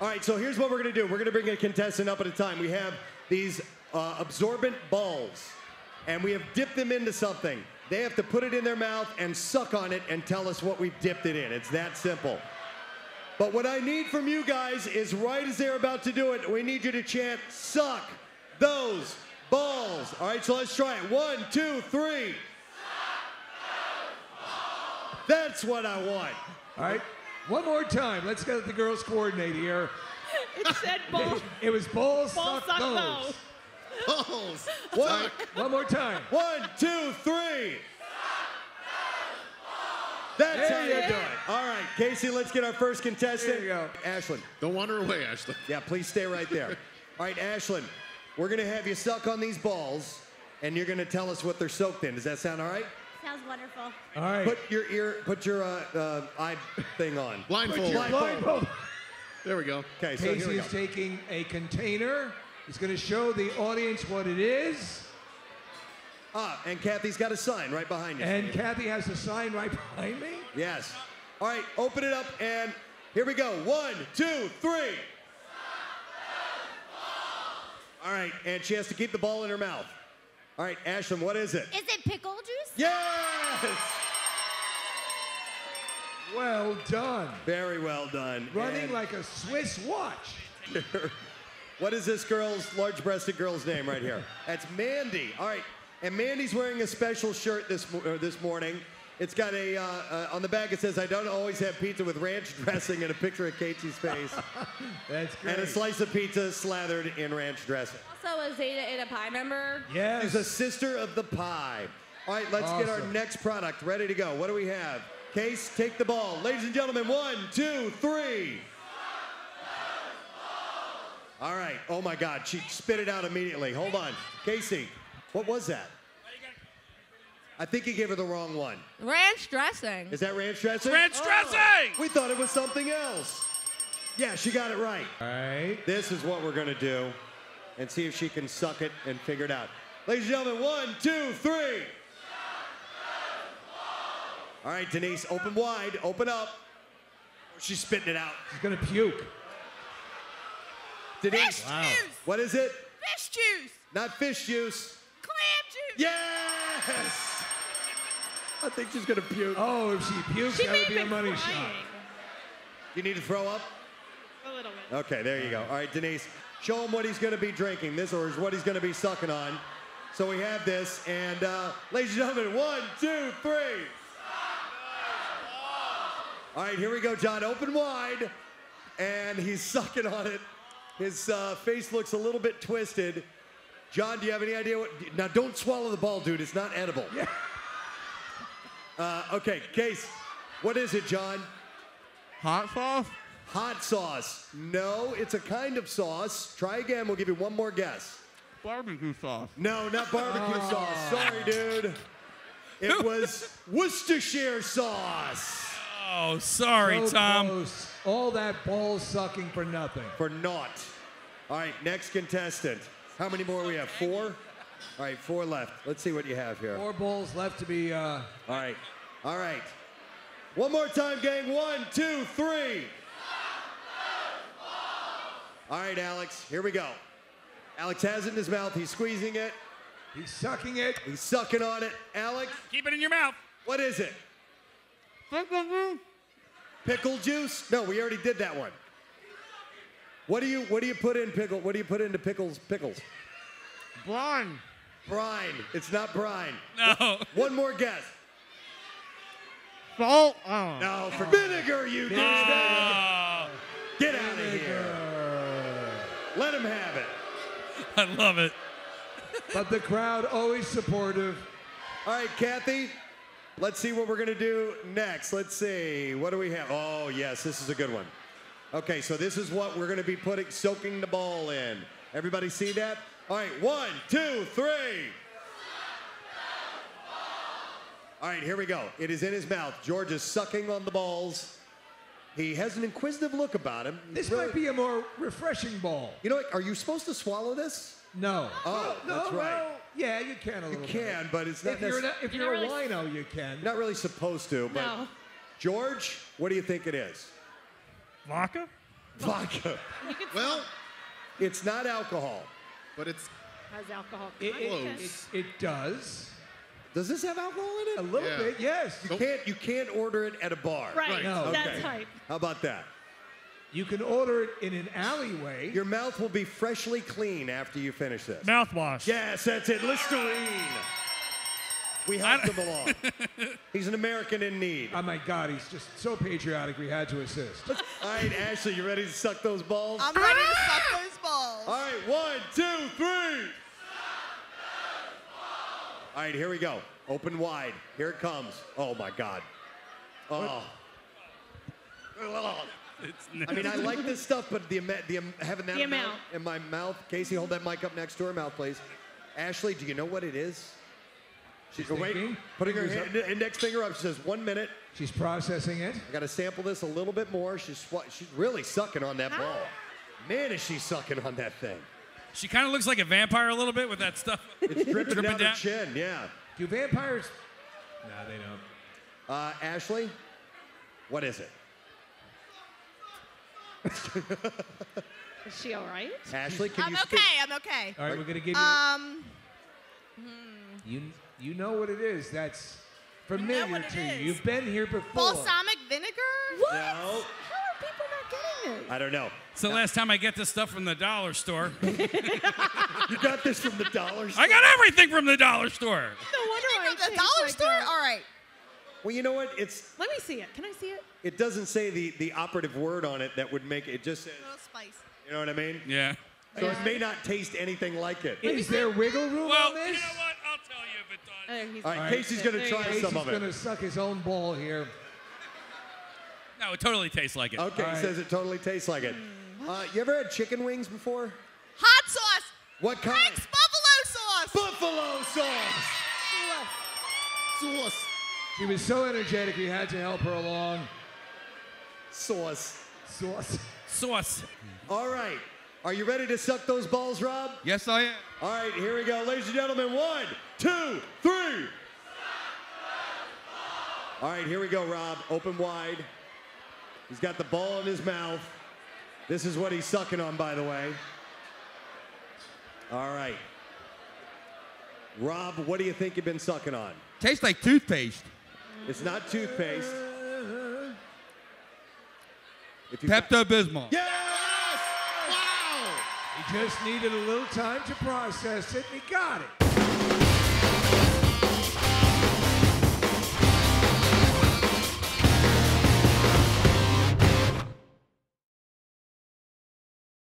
All right, so here's what we're gonna do. We're gonna bring a contestant up at a time. We have these uh, absorbent balls, and we have dipped them into something. They have to put it in their mouth and suck on it and tell us what we've dipped it in. It's that simple. But what I need from you guys is right as they're about to do it, we need you to chant, suck those balls. All right, so let's try it. One, two, three. That's what I want. All right. One more time. Let's get the girls coordinate here. It said balls. It was balls, Balls suck suck those. those. Balls. One, One more time. one, two, three. That's There how you you do go. it. All right, Casey, let's get our first contestant. There you go. Ashlyn. Don't wander away, Ashley. Yeah, please stay right there. All right, Ashlyn, we're going to have you suck on these balls, and you're going to tell us what they're soaked in. Does that sound all right? Sounds wonderful. All right. Put your ear, put your uh, uh, eye thing on. Blindfold. Blindfold. Blindfold. There we go. Okay, so here Casey we go. is taking a container. He's going to show the audience what it is. Ah, and Kathy's got a sign right behind you. And Kathy has a sign right behind me. Yes. All right, open it up, and here we go. One, two, three. All right, and she has to keep the ball in her mouth. All right, Ashlyn, what is it? Is it pickle juice? Yes! Well done. Very well done. Running And like a Swiss watch. what is this girl's, large-breasted girl's name right here? That's Mandy. All right, and Mandy's wearing a special shirt this mo- uh, this morning. It's got a uh, uh, on the back. It says, "I don't always have pizza with ranch dressing," and a picture of Casey's face, That's great. and a slice of pizza slathered in ranch dressing. Also, a Zeta Eta Pi member. Yes. She's a sister of the pie. All right, let's get our next product ready to go. What do we have? Case, take the ball. Ladies and gentlemen, one, two, three. All right. Oh my God, she spit it out immediately. Hold on. Casey, what was that? I think he gave her the wrong one. Ranch dressing. Is that ranch dressing? Ranch Oh, dressing! we thought it was something else. Yeah, she got it right. All right. This is what we're gonna do and see if she can suck it and figure it out. Ladies and gentlemen, one, two, three. All right, Denise, open wide, open up. She's spitting it out. She's going to puke. Denise, Fish juice. what is it? Fish juice. Not fish juice. Clam juice. Yes! I think she's gonna puke. Oh, if she pukes, She that would be a money crying. shot. You need to throw up? A little bit. Okay, there you go. All right, Denise, show him what he's going to be drinking. This or is what he's going to be sucking on. So we have this, and uh, ladies and gentlemen, one, two, three. All right, here we go, John. Open wide, and he's sucking on it. His uh, face looks a little bit twisted. John, do you have any idea what? Now, don't swallow the ball, dude. It's not edible. Yeah. Uh, okay, Case, what is it, John? Hot sauce? Hot sauce. No, it's a kind of sauce. Try again. We'll give you one more guess. Barbecue sauce. No, not barbecue sauce. Sorry, dude. It was Worcestershire sauce Oh, sorry, So Tom. close. All that ball sucking for nothing. for naught. All right, next contestant. How many more we have? Four? All right, four left. Let's see what you have here. Four balls left to be. Uh, All right, all right. One more time, gang. One, two, three. All right, Alex, here we go. Alex has it in his mouth. He's squeezing it. he's sucking it. He's sucking on it. Alex, Keep it in your mouth. what is it? Pickle juice? No, we already did that one. What do you what do you put in pickle? What do you put into pickles? Pickles. Brine. Brine. It's not brine. No. One more guess. Salt. Oh. No, for vinegar, you did. Oh, Get out of here. Let him have it. I love it. But the crowd always supportive. All right, Kathy. Let's see what we're gonna do next. Let's see. What do we have? Oh, yes, this is a good one. Okay, so this is what we're gonna be putting, soaking the ball in. Everybody see that? All right, one, two, three. All right, here we go. It is in his mouth. George is sucking on the balls. He has an inquisitive look about him. This Really- might be a more refreshing ball. You know what? Are you supposed to swallow this? No. Oh, no, that's no, right. well, yeah, you can a little. You little can, but it's not bit. If you're, not, if You're you're, not a really- wino, you can. not really supposed to. But No. George, what do you think it is? Vodka? Vodka. Well, It's not alcohol. but it's Has alcohol. It, it, it, it does. Does this have alcohol in it? A little Yeah. bit, yes. You can't. You can't order it at a bar. Right. Right. No. That's Okay. hype. How about that? You can order it in an alleyway. Your mouth will be freshly clean after you finish this. Mouthwash. Yes, that's it. Listerine. We helped him along. He's an American in need. Oh my God, he's just so patriotic. We had to assist. All right, Ashley, you ready to suck those balls? I'm ready to suck those balls. All right, one, two, three. All right, here we go. Open wide. Here it comes. Oh my God. Oh. It's I mean, I like this stuff, but the, ama- the am- having that The amount amount. in my mouth. Casey, hold that mic up next to her mouth, please. Ashley, do you know what it is? She's She's wait, putting her hand, index finger up. She says, "One minute. She's processing it. I got to sample this a little bit more." She's swa- she's really sucking on that ball. Man, is she sucking on that thing? She kind of looks like a vampire a little bit with that stuff. It's dripping, Dripping down, down. her chin. Yeah. Do vampires? No, they don't. Uh, Ashley, what is it? Is she all right? Ashley, can I'm you okay. speak? I'm okay. All right, we're gonna give you. Um, you you know what it is. That's know familiar what it to is. you. You've been here before. balsamic vinegar. What? No. How are people not getting this? I don't know. It's the last time I get this stuff from the dollar store. You got this from the dollar store. I got everything from the dollar store. No wonder I From the dollar like store. that. All right. Well, you know what? It's Let me see it. Can I see it? it doesn't say the the operative word on it that would make it. It just says, A little spice. you know what I mean? Yeah. So it may not taste anything like it. Is there wiggle room Well, on you know what? I'll tell you if it does. Oh, All right, All right. Casey's gonna try. Casey's some of it. gonna suck his own ball here. No, it totally tastes like it. Okay, All he right. says it totally tastes like it. Uh, you ever had chicken wings before? Hot sauce. What kind? Frank's buffalo sauce. Buffalo sauce. sauce. She was so energetic, we had to help her along. Sauce. Sauce. Sauce. All right. Are you ready to suck those balls, Rob? Yes, I am. All right, here we go, ladies and gentlemen. One, two, three. All right, here we go, Rob. Open wide. He's got the ball in his mouth. This is what he's sucking on, by the way. All right. Rob, what do you think you've been sucking on? Tastes like toothpaste. It's not toothpaste. If you Pepto Bismol. Yes! Wow! He just needed a little time to process it, and he got it.